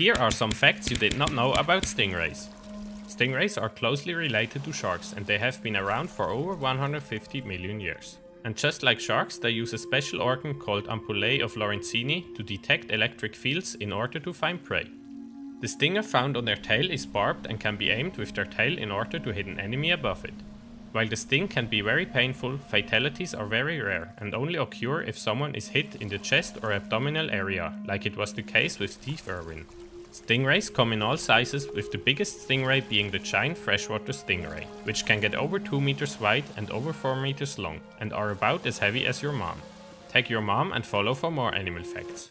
Here are some facts you did not know about stingrays. Stingrays are closely related to sharks and they have been around for over 150 million years. And just like sharks, they use a special organ called ampullae of Lorenzini to detect electric fields in order to find prey. The stinger found on their tail is barbed and can be aimed with their tail in order to hit an enemy above it. While the sting can be very painful, fatalities are very rare and only occur if someone is hit in the chest or abdominal area, like it was the case with Steve Irwin. Stingrays come in all sizes with the biggest stingray being the giant freshwater stingray, which can get over 2 meters wide and over 4 meters long and are about as heavy as your mom. Tag your mom and follow for more animal facts.